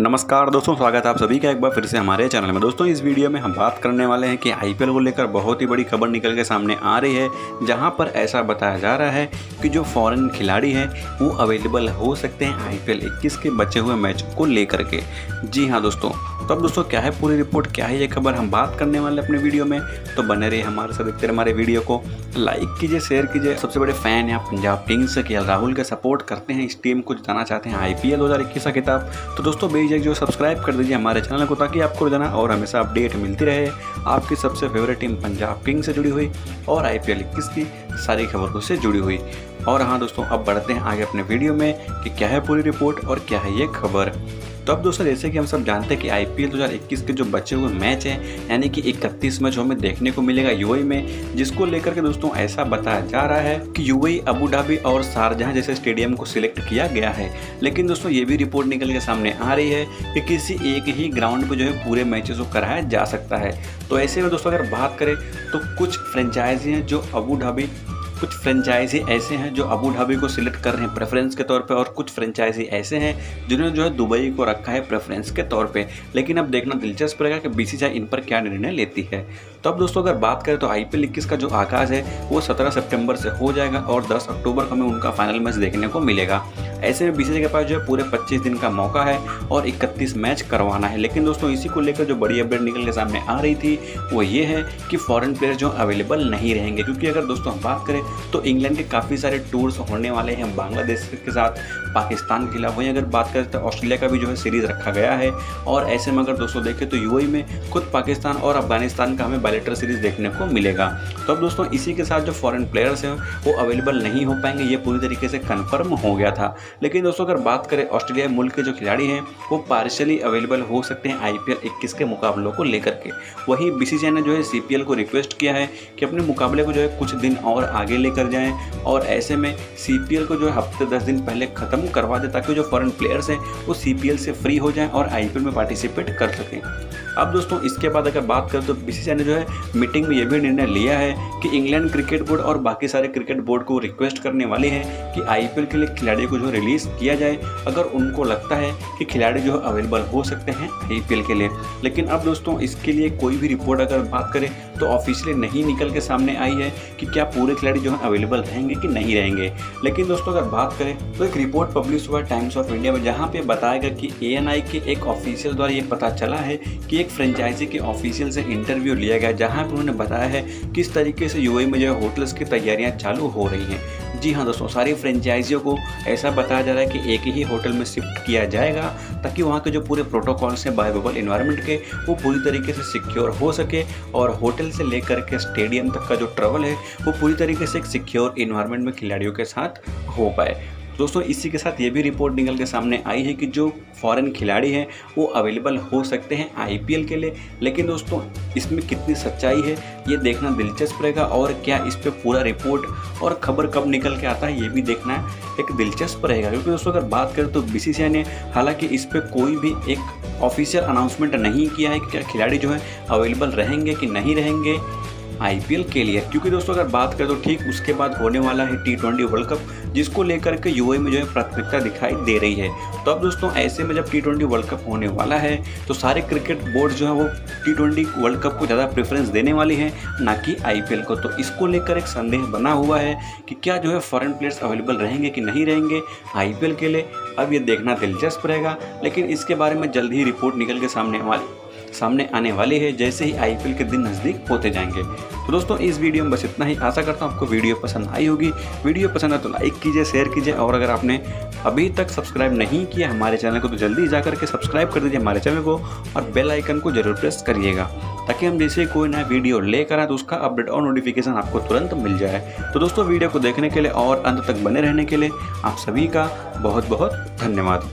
नमस्कार दोस्तों, स्वागत है आप सभी का एक बार फिर से हमारे चैनल में। दोस्तों, इस वीडियो में हम बात करने वाले हैं कि आईपीएल को लेकर बहुत ही बड़ी खबर निकल के सामने आ रही है, जहाँ पर ऐसा बताया जा रहा है कि जो फॉरेन खिलाड़ी हैं, वो अवेलेबल हो सकते हैं आईपीएल 21 के बचे हुए मैच को लेकर के। जी हाँ दोस्तों तो अब दोस्तों, क्या है पूरी रिपोर्ट, क्या है ये खबर, हम बात करने वाले अपने वीडियो में। तो बने रहिए हमारे साथ, देखते रहे हमारे वीडियो को। लाइक कीजिए, शेयर कीजिए। सबसे बड़े फ़ैन हैं पंजाब किंग्स के राहुल के सपोर्ट करते हैं इस टीम को जिताना चाहते हैं आई पी का किताब तो दोस्तों बेझक जो सब्सक्राइब कर दीजिए हमारे चैनल को ताकि आपको रोज़ाना और हमेशा अपडेट मिलती रहे आपकी सबसे फेवरेट टीम पंजाब किंग्स से जुड़ी हुई और आई पी एल की सारी खबरों से जुड़ी हुई। और हाँ दोस्तों, अब बढ़ते हैं आगे अपने वीडियो में कि क्या है पूरी रिपोर्ट और क्या है ये खबर। तो अब दोस्तों, जैसे कि हम सब जानते हैं कि आईपीएल 2021 के जो बचे हुए मैच हैं, यानी कि इकतीस मैच हमें देखने को मिलेगा यूएई में, जिसको लेकर के दोस्तों ऐसा बताया जा रहा है कि यूएई अबू धाबी और शारजहाँ जैसे स्टेडियम को सिलेक्ट किया गया है। लेकिन दोस्तों, ये भी रिपोर्ट निकल के सामने आ रही है कि किसी एक ही ग्राउंड पर जो है पूरे मैचेस को कराया जा सकता है। तो ऐसे में दोस्तों, अगर बात करें तो कुछ फ्रेंचाइजी हैं जो अबू धाबी कुछ फ्रेंचाइजी ऐसे हैं जो अबू धाबी को सिलेक्ट कर रहे हैं प्रेफरेंस के तौर पे, और कुछ फ्रेंचाइजी ऐसे हैं जिन्होंने जो है दुबई को रखा है प्रेफरेंस के तौर पे। लेकिन अब देखना दिलचस्प रहेगा कि बीसीसीआई इन पर क्या निर्णय लेती है। तो अब दोस्तों, अगर बात करें तो आई पी का जो आगाज़ है, वो सत्रह सेप्टेम्बर से हो जाएगा और दस अक्टूबर को हमें उनका फाइनल मैच देखने को मिलेगा। ऐसे में बीसीसीआई के पास जो है पूरे 25 दिन का मौका है और 31 मैच करवाना है। लेकिन दोस्तों, इसी को लेकर जो बड़ी अपडेट निकल के सामने आ रही थी, वो ये है कि फॉरेन प्लेयर जो अवेलेबल नहीं रहेंगे। क्योंकि अगर दोस्तों हम बात करें तो इंग्लैंड के काफ़ी सारे टूर्स होने वाले हैं बांग्लादेश के साथ, पाकिस्तान के खिलाफ वहीं अगर बात करें तो ऑस्ट्रेलिया का भी जो है सीरीज़ रखा गया है। और ऐसे में अगर दोस्तों देखें तो यूएई में खुद पाकिस्तान और अफ़गानिस्तान का हमें बायोलेटर सीरीज़ देखने को मिलेगा। तो अब दोस्तों इसी के साथ जो फॉरेन प्लेयर्स हैं, वो अवेलेबल नहीं हो पाएँगे, ये पूरी तरीके से कन्फर्म हो गया था। लेकिन दोस्तों अगर बात करें ऑस्ट्रेलिया मुल्क के जो खिलाड़ी हैं, वो पार्शली अवेलेबल हो सकते हैं आई पी के मुकाबलों को लेकर के। वहीं बी ने जो है सीपीएल को रिक्वेस्ट किया है कि अपने मुकाबले को जो है कुछ दिन और आगे लेकर जाएँ और ऐसे में सी को जो है हफ़्ते दस दिन पहले ख़त्म करवा दे ताकि जो फॉरेन प्लेयर्स हैं, वो सी से फ्री हो जाएँ और आईपीएल में पार्टिसिपेट कर सकें। अब दोस्तों, इसके बाद अगर बात करें तो बी ने जो है मीटिंग में ये भी निर्णय लिया है कि इंग्लैंड क्रिकेट बोर्ड और बाकी सारे क्रिकेट बोर्ड को रिक्वेस्ट करने वाले हैं कि आईपीएल के लिए खिलाड़ियों को जो रिलीज़ किया जाए। अगर उनको लगता है कि खिलाड़ी जो है अवेलेबल हो सकते हैं आईपीएल के लिए। लेकिन अब दोस्तों, इसके लिए कोई भी रिपोर्ट अगर बात करें तो ऑफिशियली नहीं निकल के सामने आई है कि क्या पूरे खिलाड़ी जो है अवेलेबल रहेंगे कि नहीं रहेंगे। लेकिन दोस्तों, अगर बात करें तो एक रिपोर्ट पब्लिश हुआ टाइम्स ऑफ़ इंडिया में, जहाँ पे बताया गया कि एएनआई के एक ऑफिशियल द्वारा ये पता चला है कि एक फ्रेंचाइजी के ऑफिशियल से इंटरव्यू लिया गया, जहाँ पर उन्होंने बताया है किस तरीके से यू में जो है होटल्स की तैयारियाँ चालू हो रही हैं। जी हाँ दोस्तों, सारी फ्रेंचाइजियों को ऐसा बताया जा रहा है कि एक ही होटल में शिफ्ट किया जाएगा ताकि वहाँ के जो पूरे प्रोटोकॉल्स हैं बायोबल इन्वायरमेंट के, वो पूरी तरीके से सिक्योर हो सके और होटल से लेकर के स्टेडियम तक का जो ट्रेवल है, वो पूरी तरीके से एक सिक्योर इन्वायरमेंट में खिलाड़ियों के साथ हो पाए। दोस्तों, इसी के साथ ये भी रिपोर्ट निकल के सामने आई है कि जो फॉरेन खिलाड़ी हैं, वो अवेलेबल हो सकते हैं आईपीएल के लिए। लेकिन दोस्तों, इसमें कितनी सच्चाई है, ये देखना दिलचस्प रहेगा और क्या इस पर पूरा रिपोर्ट और खबर कब निकल के आता है, ये भी देखना एक दिलचस्प रहेगा। क्योंकि दोस्तों, अगर बात करें तो बीसीसीआई ने हालाँकि इस पर कोई भी एक ऑफिशियल अनाउंसमेंट नहीं किया है कि क्या खिलाड़ी जो है अवेलेबल रहेंगे कि नहीं रहेंगे। आईपीएल के लिए। क्योंकि दोस्तों, अगर बात करें तो ठीक उसके बाद होने वाला है टी ट्वेंटी वर्ल्ड कप जिसको लेकर के यूए में जो है प्राथमिकता दिखाई दे रही है। तो अब दोस्तों, ऐसे में जब टी ट्वेंटी वर्ल्ड कप होने वाला है तो सारे क्रिकेट बोर्ड जो है वो टी ट्वेंटी वर्ल्ड कप को ज़्यादा प्रेफरेंस देने वाली है, ना कि IPL को। तो इसको लेकर एक संदेह बना हुआ है कि क्या जो है फॉरन प्लेयर्स अवेलेबल रहेंगे कि नहीं रहेंगे IPL के लिए। अब ये देखना दिलचस्प रहेगा, लेकिन इसके बारे में जल्द ही रिपोर्ट निकल के सामने वाली। सामने आने वाली है, जैसे ही आईपीएल के दिन नज़दीक होते जाएँगे। तो दोस्तों, इस वीडियो में बस इतना ही। आशा करता हूँ आपको वीडियो पसंद आई होगी। वीडियो पसंद है तो लाइक कीजिए शेयर कीजिए, और अगर आपने अभी तक सब्सक्राइब नहीं किया हमारे चैनल को तो जल्दी जा करके सब्सक्राइब कर दीजिए हमारे चैनल को, और बेल आइकन को ज़रूर प्रेस करिएगा, ताकि हम जैसे कोई नया वीडियो लेकर आए तो उसका अपडेट और नोटिफिकेशन आपको तुरंत मिल जाए। तो दोस्तों वीडियो को देखने के लिए और अंत तक बने रहने के लिए आप सभी का बहुत बहुत धन्यवाद।